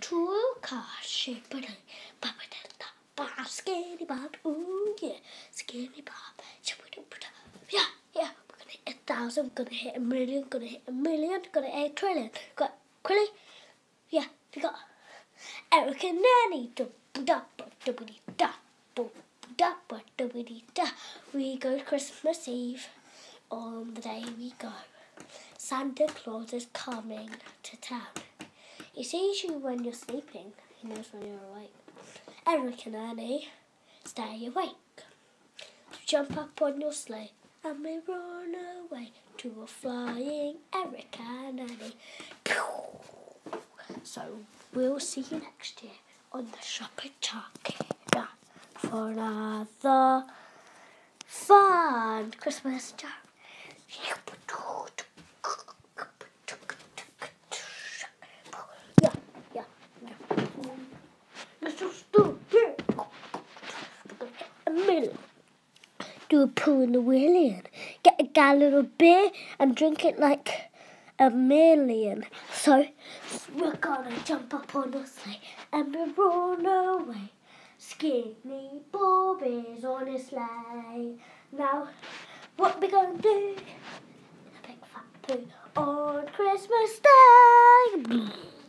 Two car shaped Bob, skinny Bob, ooh yeah, skinny Bob, yeah, yeah. We're gonna hit a thousand, gonna hit a million, gonna hit a million, gonna hit a trillion. Got Quilly? Yeah, we got Eric and Nanny. Da da da da da da da. We go Christmas Eve on the day we go. Santa Claus is coming to town. He sees you when you're sleeping. He knows when you're awake. Eric and Annie stay awake. Jump up on your sleigh and we run away to a flying Eric and Annie. So we'll see you next year on the Shopping Talkie for another fun Christmas do a poo in the wheelie get a gallon of beer and drink it like a million. So we're gonna jump up on a sleigh and we run away. Skinny Bob is on his sleigh. Now, what we gonna do? A big fat poo on Christmas Day.